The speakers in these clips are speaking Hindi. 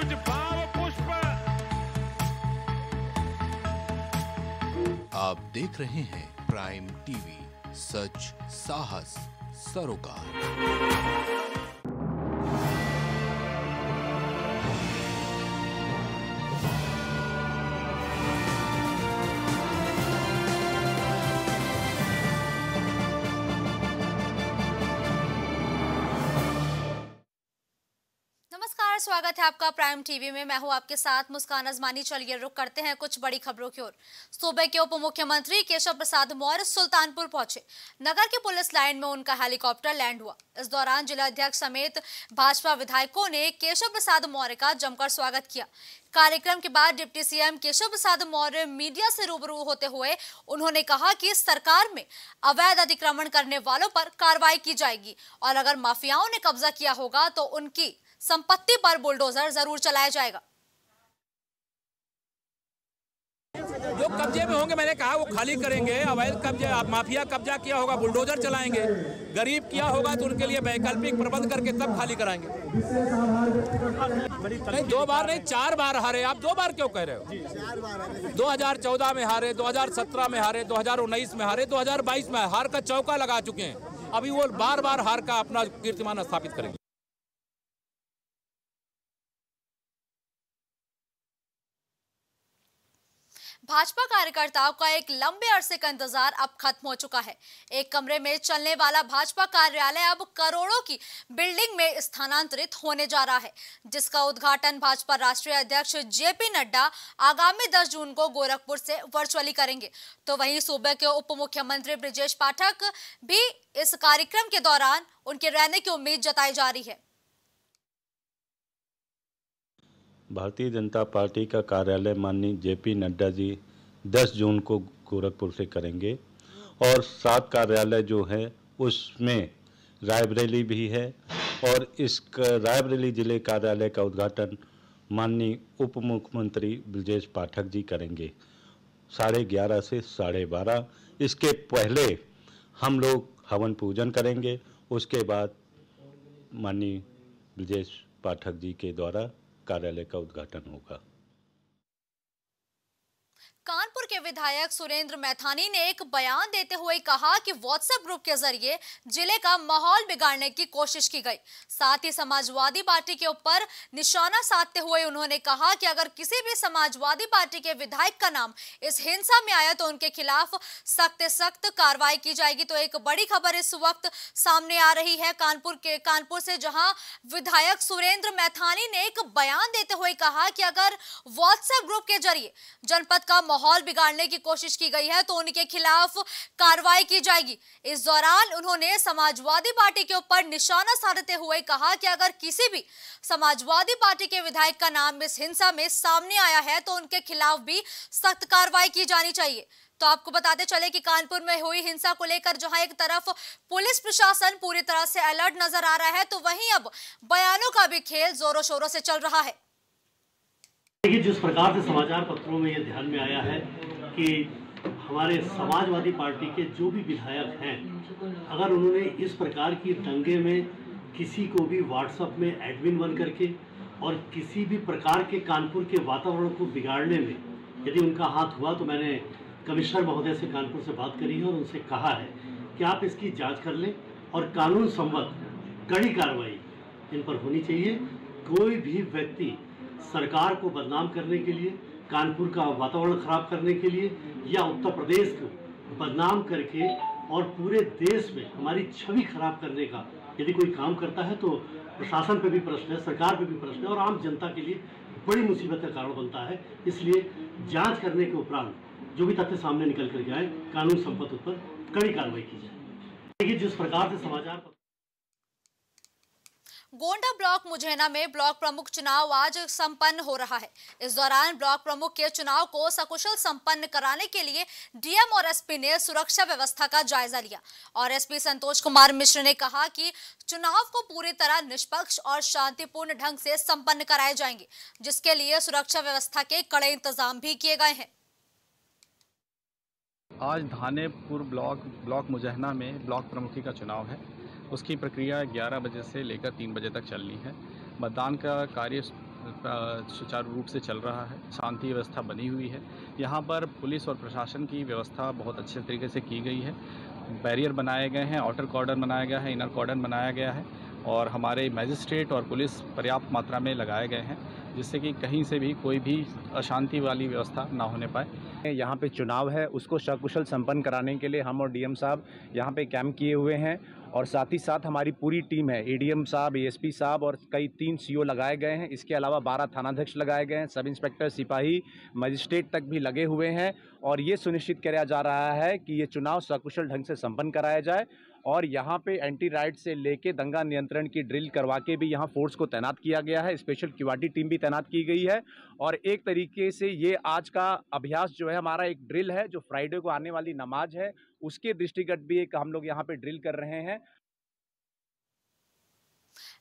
कुछ भाव पुष्प। आप देख रहे हैं प्राइम टीवी सच साहस सरोकार। स्वागत है आपका प्राइम टीवी में। मैं हूँ आपके साथ मुस्कान अजमानी चलिए रुक करते हैं कुछ बड़ी खबरों की ओर। सूबे के उप मुख्यमंत्री केशव प्रसाद मौर्य सुल्तानपुर पहुँचे। नगर की पुलिस लाइन में उनका हेलीकॉप्टर लैंड हुआ। इस दौरान जिला अध्यक्ष समेत भाजपा विधायकों ने केशव प्रसाद मौर्य का जमकर स्वागत किया। कार्यक्रम के बाद deputy CM Keshav Prasad Maurya media से रूबरू होते हुए उन्होंने कहा कि सरकार में अवैध अतिक्रमण करने वालों पर कार्रवाई की जाएगी और अगर माफियाओं ने कब्जा किया होगा तो उनकी संपत्ति पर बुलडोजर ज़रूर चलाया जाएगा। जो कब्जे में होंगे, मैंने कहा वो खाली करेंगे। अवैध कब्जे माफिया कब्जा किया होगा, बुलडोजर चलाएँगे। गरीब किया होगा तो उनके लिए वैकल्पिक प्रबंध करके तब खाली कराएँगे। नहीं, दो बार नहीं, चार बार हारे। आप दो बार क्यों कह रहे हो? 2014 में हारे 2017 में हारे 2019 में हारे 2022 में हार का चौका लगा चुके हैं। अभी वो बार बार हार का अपना कीर्तिमान स्थापित करेंगे। भाजपा कार्यकर्ताओं का एक लंबे अरसे का इंतज़ार अब खत्म हो चुका है। एक कमरे में चलने वाला भाजपा कार्यालय अब करोड़ों की बिल्डिंग में स्थानांतरित होने जा रहा है, जिसका उद्घाटन भाजपा राष्ट्रीय अध्यक्ष जेपी नड्डा आगामी 10 जून को गोरखपुर से वर्चुअली करेंगे। तो वहीं सूबे के उप मुख्यमंत्री ब्रिजेश पाठक भी इस कार्यक्रम के दौरान उनके रहने की उम्मीद जताई जा रही है। भारतीय जनता पार्टी का कार्यालय माननीय जेपी नड्डा जी 10 जून को गोरखपुर से करेंगे। और सात कार्यालय जो है, उसमें रायबरेली भी है। और इस रायबरेली ज़िले कार्यालय का उद्घाटन माननीय उप मुख्यमंत्री ब्रजेश पाठक जी करेंगे। साढ़े ग्यारह से साढ़े बारह। इसके पहले हम लोग हवन पूजन करेंगे। उसके बाद माननीय ब्रजेश पाठक जी के द्वारा कार्यालय का उद्घाटन होगा। कानपुर के विधायक सुरेंद्र मैथानी ने एक बयान देते हुए कहा कि व्हाट्सएप ग्रुप के ज़रिए ज़िले का माहौल बिगाड़ने की कोशिश की गई। साथ ही समाजवादी पार्टी के ऊपर निशाना साधते हुए उन्होंने कहा कि अगर किसी भी समाजवादी पार्टी के विधायक का नाम इस हिंसा में आया तो उनके खिलाफ सख्त सख्त कार्रवाई की जाएगी। तो एक बड़ी खबर इस वक्त सामने आ रही है कानपुर के, कानपुर से, जहाँ विधायक सुरेंद्र मैथानी ने एक बयान देते हुए कहा कि अगर व्हाट्सएप ग्रुप के ज़रिए जनपद का माहौल बिगाड़ने की कोशिश की गई है तो उनके खिलाफ कार्रवाई की जाएगी। इस दौरान उन्होंने समाजवादी पार्टी के ऊपर निशाना साधते हुए कहा कि अगर किसी भी समाजवादी पार्टी के विधायक का नाम इस हिंसा में सामने आया है तो उनके खिलाफ भी सख्त कार्रवाई की जानी चाहिए। तो आपको बताते चले कि कानपुर में हुई हिंसा को लेकर जहाँ एक तरफ़ पुलिस प्रशासन पूरी तरह से अलर्ट नज़र आ रहा है तो वहीं अब बयानों का भी खेल जोरों शोरों से चल रहा है। देखिए, जिस प्रकार से समाचार पत्रों में ये ध्यान में आया है कि हमारे समाजवादी पार्टी के जो भी विधायक हैं, अगर उन्होंने इस प्रकार की दंगे में किसी को भी व्हाट्सएप में एडमिन बन करके और किसी भी प्रकार के कानपुर के वातावरण को बिगाड़ने में यदि उनका हाथ हुआ तो मैंने कमिश्नर महोदय से कानपुर से बात करी है और उनसे कहा है कि आप इसकी जाँच कर लें और कानून संबद्ध कड़ी कार्रवाई इन पर होनी चाहिए। कोई भी व्यक्ति सरकार को बदनाम करने के लिए कानपुर का वातावरण खराब करने के लिए या उत्तर प्रदेश को बदनाम करके और पूरे देश में हमारी छवि खराब करने का यदि कोई काम करता है तो प्रशासन पे भी प्रश्न है, सरकार पे भी प्रश्न है और आम जनता के लिए बड़ी मुसीबत का कारण बनता है। इसलिए जाँच करने के उपरांत जो भी तथ्य सामने निकल करके आए, कानून संपत्ति पर कड़ी कार्रवाई की जाए। देखिए, जिस प्रकार से समाचार गोंडा ब्लॉक मुझैना में ब्लॉक प्रमुख चुनाव आज संपन्न हो रहा है। इस दौरान ब्लॉक प्रमुख के चुनाव को सकुशल संपन्न कराने के लिए डीएम और एसपी ने सुरक्षा व्यवस्था का जायजा लिया। और एसपी संतोष कुमार मिश्र ने कहा कि चुनाव को पूरी तरह निष्पक्ष और शांतिपूर्ण ढंग से संपन्न कराए जाएँगे, जिसके लिए सुरक्षा व्यवस्था के कड़े इंतज़ाम भी किए गए हैं। आज धानेपुर ब्लॉक ब्लॉक मुजहना में ब्लॉक प्रमुखी का चुनाव है। उसकी प्रक्रिया 11 बजे से लेकर 3 बजे तक चलनी है। मतदान का कार्य सुचारू रूप से चल रहा है। शांति व्यवस्था बनी हुई है। यहाँ पर पुलिस और प्रशासन की व्यवस्था बहुत अच्छे तरीके से की गई है। बैरियर बनाए गए हैं आउटर कॉर्डन बनाया गया है, इनर कॉर्डन बनाया गया है और हमारे मैजिस्ट्रेट और पुलिस पर्याप्त मात्रा में लगाए गए हैं। जिससे कि कहीं से भी कोई भी अशांति वाली व्यवस्था ना होने पाए। यहाँ पे चुनाव है, उसको सकुशल संपन्न कराने के लिए हम और डीएम साहब यहाँ पे कैंप किए हुए हैं और साथ ही साथ हमारी पूरी टीम है एडीएम साहब एएसपी साहब और कई तीन सीओ लगाए गए हैं। इसके अलावा बारह थानाध्यक्ष लगाए गए हैं, सब इंस्पेक्टर, सिपाही, मजिस्ट्रेट तक भी लगे हुए हैं और ये सुनिश्चित किया जा रहा है कि ये चुनाव सकुशल ढंग से संपन्न कराया जाए और यहाँ पे एंटी राइट से लेके दंगा नियंत्रण की ड्रिल करवा के भी यहाँ फोर्स को तैनात किया गया है। स्पेशल क्यूआरटी टीम भी तैनात की गई है। और एक तरीके से ये आज का अभ्यास जो है हमारा एक ड्रिल है, जो फ्राइडे को आने वाली नमाज़ है, उसके दृष्टिगत भी एक हम लोग यहाँ पे ड्रिल कर रहे हैं।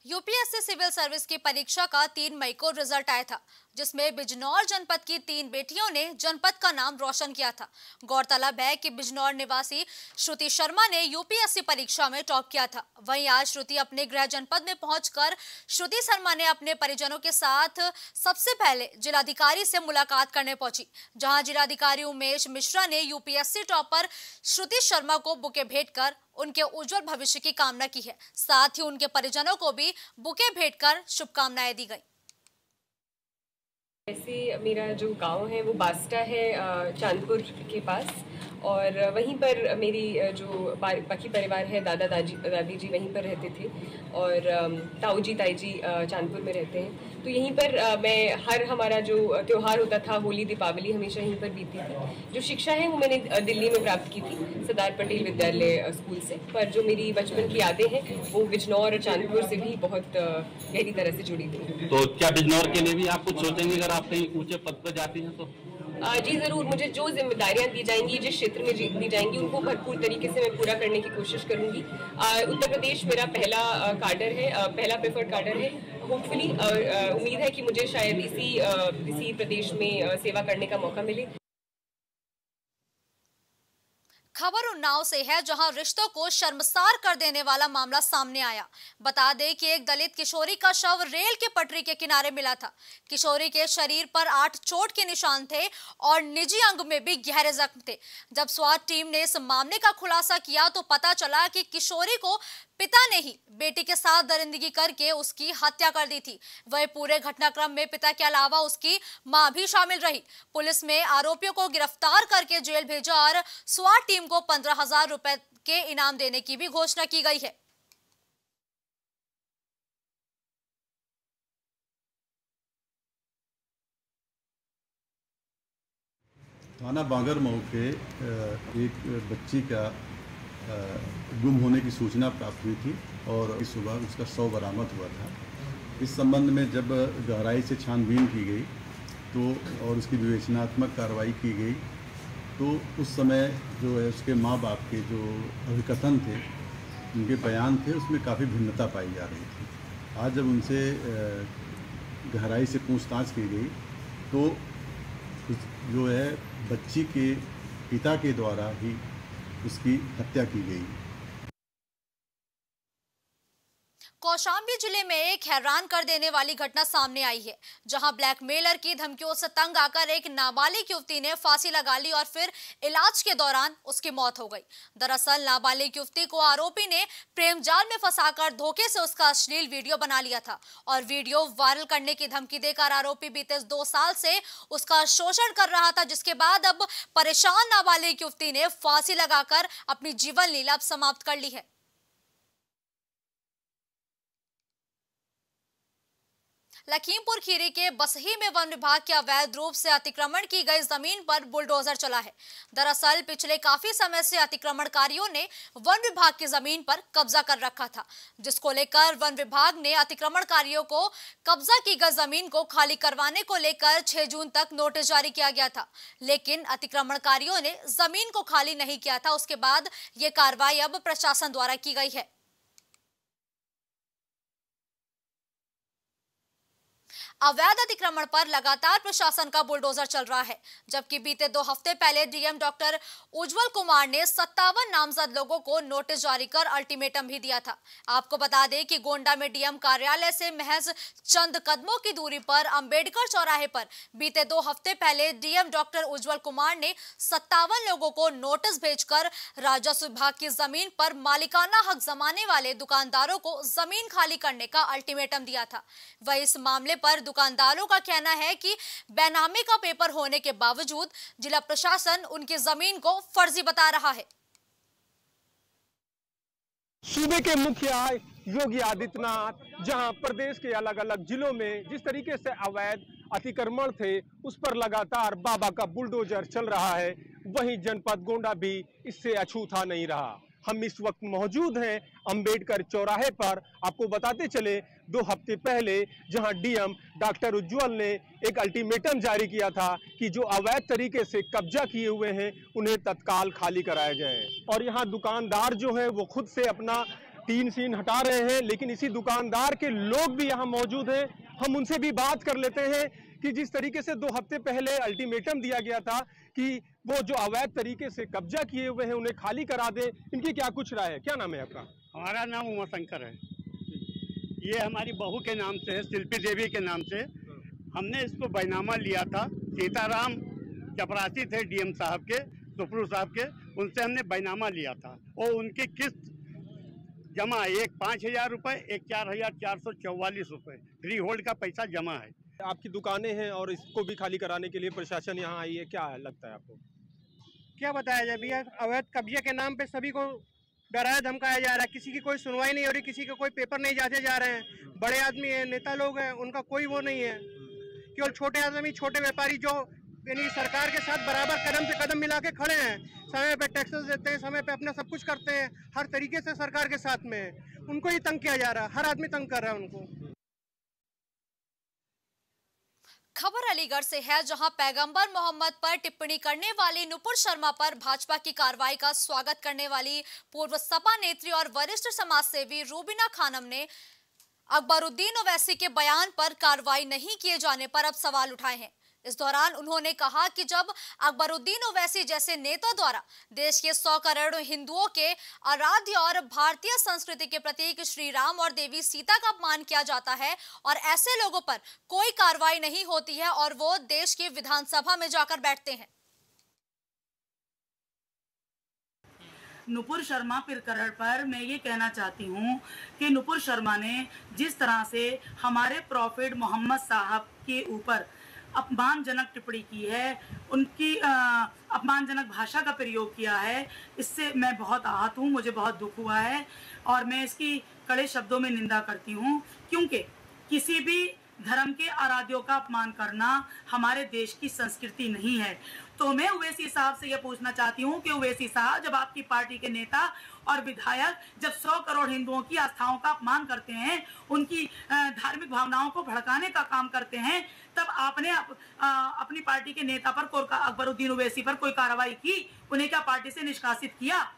यूपीएससी सिविल सर्विस की परीक्षा का तीन मई को रिज़ल्ट आया था, जिसमें बिजनौर जनपद की तीन बेटियों ने जनपद का नाम रोशन किया था। गौरतलब है कि बिजनौर निवासी श्रुति शर्मा ने यूपीएससी परीक्षा में टॉप किया था। वहीं आज श्रुति अपने गृह जनपद में पहुंचकर श्रुति शर्मा ने अपने परिजनों के साथ सबसे पहले जिलाधिकारी से मुलाकात करने पहुँची, जहाँ जिलाधिकारी उमेश मिश्रा ने यूपीएससी टॉपर श्रुति शर्मा को बुके भेंट कर उनके उज्जवल भविष्य की कामना की है। साथ ही उनके परिजनों को भी बुके भेंट कर शुभकामनाएँ दी गई। ऐसे मेरा जो गाँव है, वो बास्टा है चांदपुर के पास। और वहीं पर मेरी जो बाकी परिवार है, दादा दादी दादी जी वहीं पर रहते थे और ताऊ जी ताई जी चांदपुर में रहते हैं। तो यहीं पर मैं हर हमारा जो त्यौहार होता था, होली, दीपावली, हमेशा यहीं पर बीती थी। जो शिक्षा है, वो मैंने दिल्ली में प्राप्त की थी, सरदार पटेल विद्यालय स्कूल से। पर जो मेरी बचपन की यादें हैं, वो बिजनौर और चांदपुर से भी बहुत गहरी तरह से जुड़ी थी। तो क्या बिजनौर के लिए भी आप कुछ सोचेंगे? अगर आप कहीं ऊँचे पद पर जाती हैं तो जी, ज़रूर। मुझे जो जिम्मेदारियाँ दी जाएँगी, जिस क्षेत्र में दी जाएँगी, उनको भरपूर तरीके से मैं पूरा करने की कोशिश करूँगी। उत्तर प्रदेश मेरा पहला कार्डर है पहला प्रेफर्ड कार्डर है। होपफुली उम्मीद है कि मुझे शायद इसी इसी प्रदेश में सेवा करने का मौका मिले। खबर उन्नाव से है जहाँ रिश्तों को शर्मसार कर देने वाला मामला सामने आया। बता दें कि एक दलित किशोरी का शव रेल के पटरी के किनारे मिला था। किशोरी के शरीर पर आठ चोट के निशान थे और निजी अंग में भी गहरे जख्म थे। जब स्वाद टीम ने इस मामले का खुलासा किया तो पता चला कि किशोरी को पिता ने ही बेटी के साथ दरिंदगी करके उसकी हत्या कर दी थी। वह पूरे घटनाक्रम में पिता के अलावा उसकी माँ भी शामिल रही। पुलिस में आरोपियों को गिरफ़्तार करके जेल भेजा और स्वाट टीम को पंद्रह हज़ार रुपए के इनाम देने की भी घोषणा की गई है। थाना बांगर मऊ के एक बच्ची का गुम होने की सूचना प्राप्त हुई थी और इस सुबह उसका शव बरामद हुआ था। इस संबंध में जब गहराई से छानबीन की गई तो और उसकी विवेचनात्मक कार्रवाई की गई तो उस समय जो है उसके माँ बाप के जो अभिकथन थे, उनके बयान थे, उसमें काफ़ी भिन्नता पाई जा रही थी। आज जब उनसे गहराई से पूछताछ की गई तो जो है बच्ची के पिता के द्वारा ही उसकी हत्या की गई। कौशाम्बी ज़िले में एक हैरान कर देने वाली घटना सामने आई है, जहाँ ब्लैकमेलर की धमकियों से तंग आकर एक नाबालिग युवती ने फांसी लगा ली और फिर इलाज के दौरान उसकी मौत हो गई। दरअसल, नाबालिग युवती को आरोपी ने प्रेम जाल में फंसाकर धोखे से उसका अश्लील वीडियो बना लिया था और वीडियो वायरल करने की धमकी देकर आरोपी बीते दो साल से उसका शोषण कर रहा था, जिसके बाद अब परेशान नाबालिग युवती ने फांसी लगाकर अपनी जीवन लीला समाप्त कर ली है। लखीमपुर खीरी के बसही में वन विभाग के अवैध रूप से अतिक्रमण की गई ज़मीन पर बुलडोजर चला है। दरअसल, पिछले काफ़ी समय से अतिक्रमणकारियों ने वन विभाग की ज़मीन पर कब्जा कर रखा था, जिसको लेकर वन विभाग ने अतिक्रमणकारियों को कब्जा की गई ज़मीन को खाली करवाने को लेकर 6 जून तक नोटिस जारी किया गया था। लेकिन अतिक्रमणकारियों ने ज़मीन को खाली नहीं किया था। उसके बाद ये कार्रवाई अब प्रशासन द्वारा की गई है। अवैध अतिक्रमण पर लगातार प्रशासन का बुलडोजर चल रहा है, जबकि बीते दो हफ़्ते पहले डीएम डॉक्टर उज्जवल कुमार ने सत्तावन नामजद लोगों को नोटिस जारी कर अल्टीमेटम भी दिया था। आपको बता दें कि गोंडा में डीएम कार्यालय से महज चंद कदमों की दूरी पर अंबेडकर चौराहे पर बीते दो हफ़्ते पहले डीएम डॉक्टर उज्जवल कुमार ने सत्तावन लोगों को नोटिस भेजकर राजस्व विभाग की ज़मीन पर मालिकाना हक जमाने वाले दुकानदारों को ज़मीन खाली करने का अल्टीमेटम दिया था। वह इस मामले पर दुकानदारों का कहना है कि बैनामी का पेपर होने के बावजूद जिला प्रशासन उनकी ज़मीन को फर्जी बता रहा है। सूबे के मुखिया योगी आदित्यनाथ, जहाँ प्रदेश के अलग अलग जिलों में जिस तरीके से अवैध अतिक्रमण थे, उस पर लगातार बाबा का बुलडोजर चल रहा है, वहीं जनपद गोंडा भी इससे अछूता नहीं रहा। हम इस वक्त मौजूद हैं अंबेडकर चौराहे पर। आपको बताते चले, दो हफ़्ते पहले जहाँ डीएम डॉक्टर उज्जवल ने एक अल्टीमेटम जारी किया था कि जो अवैध तरीके से कब्जा किए हुए हैं, उन्हें तत्काल खाली कराया जाए। और यहाँ दुकानदार जो है, वो खुद से अपना टीन सीन हटा रहे हैं, लेकिन इसी दुकानदार के लोग भी यहाँ मौजूद हैं। हम उनसे भी बात कर लेते हैं कि जिस तरीके से दो हफ़्ते पहले अल्टीमेटम दिया गया था कि वो जो अवैध तरीके से कब्जा किए हुए हैं, उन्हें खाली करा दें। इनकी क्या कुछ राय है? क्या नाम है आपका? हमारा नाम उमा शंकर है। ये हमारी बहू के नाम से है, शिल्पी देवी के नाम से। हमने इसको बैनामा लिया था। सीताराम चपरासी थे डीएम साहब के, सुप्रू साहब के। उनसे हमने बैनामा लिया था। और उनकी किस्त जमा एक पाँच हज़ार रुपये एक चार हज़ार चार सौ चौवालीस रुपये फ्री होल्ड का पैसा जमा है। आपकी दुकानें हैं और इसको भी खाली कराने के लिए प्रशासन यहाँ आई है, क्या लगता है आपको? क्या बताया जाए भैया, अवैध कब्जे के नाम पे सभी को डराया धमकाया जा रहा है, किसी की कोई सुनवाई नहीं हो रही, किसी के कोई पेपर नहीं जाते जा रहे हैं, बड़े आदमी हैं, नेता लोग हैं, उनका कोई वो नहीं है, केवल छोटे आदमी, छोटे व्यापारी जो यानी सरकार के साथ बराबर कदम से कदम मिला के खड़े हैं, समय पे टैक्सेस देते हैं, समय पे अपना सब कुछ करते हैं, हर तरीके से सरकार के साथ में उनको ही तंग किया जा रहा है, हर आदमी तंग कर रहा है उनको। खबर अलीगढ़ से है, जहाँ पैगंबर मोहम्मद पर टिप्पणी करने वाली नुपुर शर्मा पर भाजपा की कार्रवाई का स्वागत करने वाली पूर्व सपा नेत्री और वरिष्ठ समाज सेवी रूबिना खानम ने अकबरुद्दीन ओवैसी के बयान पर कार्रवाई नहीं किए जाने पर अब सवाल उठाए हैं। इस दौरान उन्होंने कहा कि जब अकबरुद्दीन ओवैसी जैसे नेता द्वारा देश के सौ करोड़ हिंदुओं के आराध्य और भारतीय संस्कृति के प्रतीक श्री राम और देवी सीता का अपमान किया जाता है और ऐसे लोगों पर कोई कार्रवाई नहीं होती है और वो देश की विधानसभा में जाकर बैठते हैं। नुपुर शर्मा प्रकरण पर मैं ये कहना चाहती हूँ कि नुपुर शर्मा ने जिस तरह से हमारे प्रॉफिट मोहम्मद साहब के ऊपर अपमानजनक टिप्पणी की है, उनकी अपमानजनक भाषा का प्रयोग किया है। इससे मैं बहुत आहत हूँ, मुझे बहुत दुख हुआ है और मैं इसकी कड़े शब्दों में निंदा करती हूँ। क्योंकि किसी भी धर्म के आराध्यों का अपमान करना हमारे देश की संस्कृति नहीं है। तो मैं ओवैसी साहब से यह पूछना चाहती हूँ कि ओवैसी साहब, जब आपकी पार्टी के नेता और विधायक जब 100 करोड़ हिंदुओं की आस्थाओं का अपमान करते हैं, उनकी धार्मिक भावनाओं को भड़काने का काम करते हैं तब आपने आ, अपनी पार्टी के नेता पर अकबरुद्दीन ओवैसी पर कोई कार्रवाई की? उन्हें क्या पार्टी से निष्कासित किया?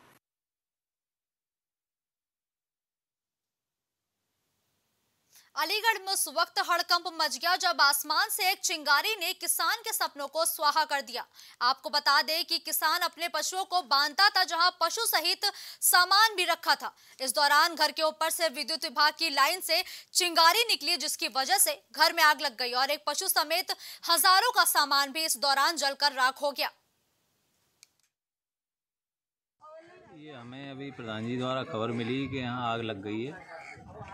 अलीगढ़ में उस वक्त हड़कंप मच गया जब आसमान से एक चिंगारी ने किसान के सपनों को स्वाहा कर दिया। आपको बता दें कि किसान अपने पशुओं को बांधता था जहाँ पशु सहित सामान भी रखा था। इस दौरान घर के ऊपर से विद्युत विभाग की लाइन से चिंगारी निकली, जिसकी वजह से घर में आग लग गई और एक पशु समेत हज़ारों का सामान भी इस दौरान जलकर राख हो गया। ये हमें अभी प्रधान जी द्वारा खबर मिली कि यहाँ आग लग गई है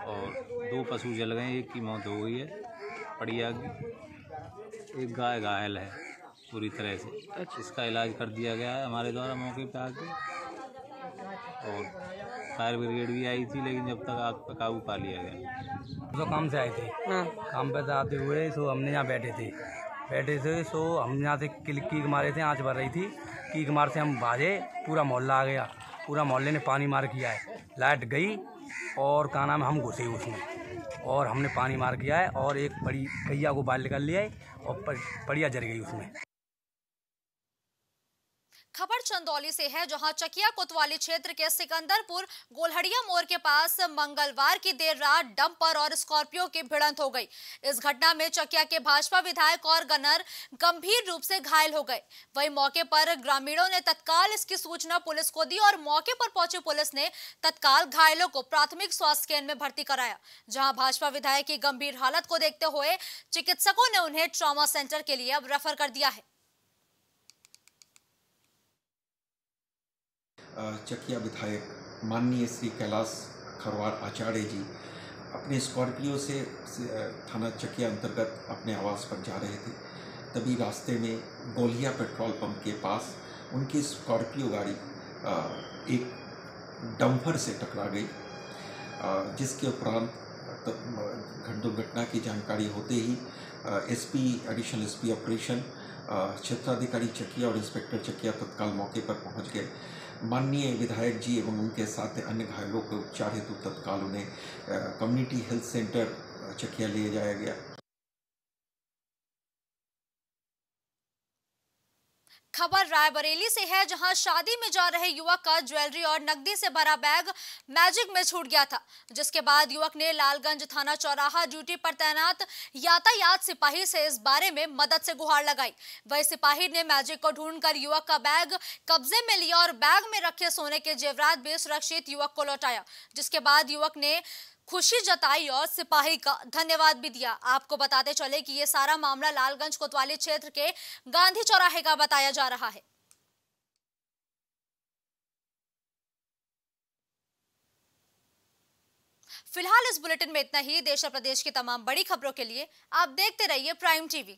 और दो पशु जल गए एक की मौत हो गई है। पड़िया की एक गाय घायल है पूरी तरह से। अच्छा। इसका इलाज कर दिया गया है हमारे द्वारा मौके पे आके। और फायर ब्रिगेड भी आई थी लेकिन जब तक आग पर काबू पा लिया गया। तो काम से आए थे। काम पे आते हुए सो हमने यहाँ बैठे थे। बैठे थे सो हम यहाँ से कीक मारे थे आँच भर रही थी। कीक मार से हम भाजे पूरा मोहल्ला आ गया। पूरा मोहल्ले ने पानी मार किया है। लाइट गई और का नाम हम घुसे उसमें और हमने पानी मार किया है और एक बड़ी गैया को बाल निकाल लिया है और पड़िया जर गई उसमें। चंदौली से है, जहाँ चकिया कोतवाली क्षेत्र के सिकंदरपुर गोलहड़िया मोड़ के पास मंगलवार की देर रात डंपर और स्कॉर्पियो की भिड़ंत हो गई। इस घटना में चकिया के भाजपा विधायक और गनर गंभीर रूप से घायल हो गए। वहीं मौके पर ग्रामीणों ने तत्काल इसकी सूचना पुलिस को दी और मौके पर पहुँची पुलिस ने तत्काल घायलों को प्राथमिक स्वास्थ्य केंद्र में भर्ती कराया, जहाँ भाजपा विधायक की गंभीर हालत को देखते हुए चिकित्सकों ने उन्हें ट्रॉमा सेंटर के लिए अब रेफर कर दिया है। चकिया विधायक माननीय श्री कैलाश खरवार आचार्य जी अपने स्कॉर्पियो से थाना चकिया अंतर्गत अपने आवास पर जा रहे थे। तभी रास्ते में गोलिया पेट्रोल पंप के पास उनकी स्कॉर्पियो गाड़ी एक डंपर से टकरा गई जिसके उपरांत दुर्घटना की जानकारी होते ही एसपी, एडिशनल एसपी ऑपरेशन क्षेत्राधिकारी चकिया और इंस्पेक्टर चकिया तत्काल मौके पर पहुँच गए। माननीय विधायक जी एवं उनके साथ अन्य घायलों के उपचार हेतु तत्काल उन्हें कम्युनिटी हेल्थ सेंटर चकिया ले जाया गया। खबर रायबरेली से है, जहाँ शादी में जा रहे युवक का ज्वेलरी और नकदी से भरा बैग मैजिक में छूट गया था, जिसके बाद युवक ने लालगंज थाना चौराहा ड्यूटी पर तैनात यातायात सिपाही से इस बारे में मदद से गुहार लगाई। वही सिपाही ने मैजिक को ढूंढकर युवक का बैग कब्जे में लिया और बैग में रखे सोने के जेवरात भी सुरक्षित युवक को लौटाया, जिसके बाद युवक ने खुशी जताई और सिपाही का धन्यवाद भी दिया। आपको बताते चले कि ये सारा मामला लालगंज कोतवाली क्षेत्र के गांधी चौराहे का बताया जा रहा है। फ़िलहाल इस बुलेटिन में इतना ही। देश और प्रदेश की तमाम बड़ी खबरों के लिए आप देखते रहिए प्राइम टीवी।